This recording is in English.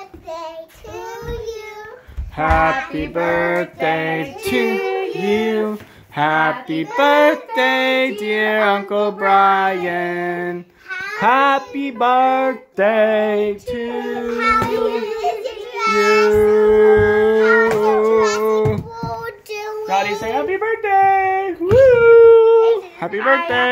birthday to you. Happy birthday to you. Happy birthday, dear Uncle Brian. Happy birthday to you. Daddy, say happy birthday. Woo! Happy birthday.